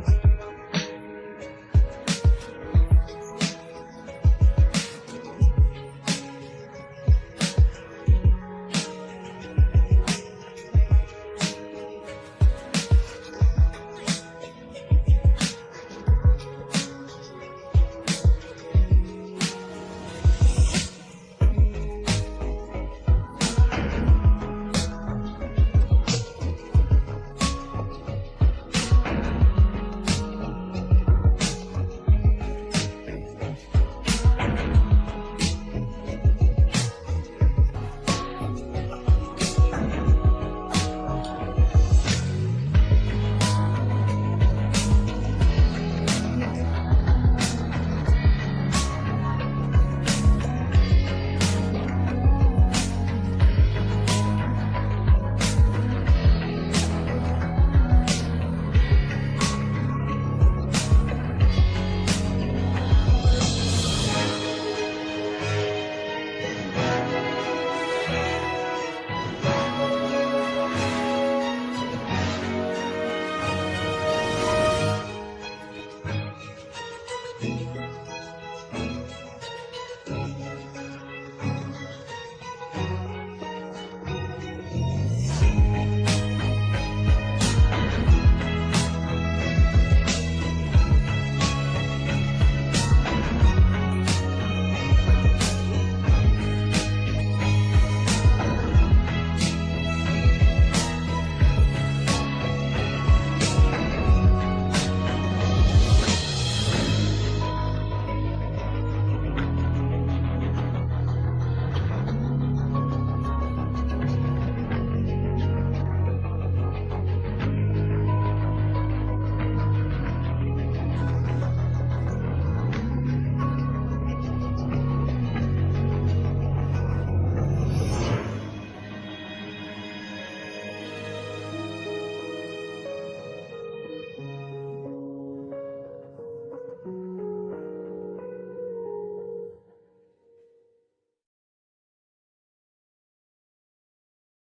Podcast.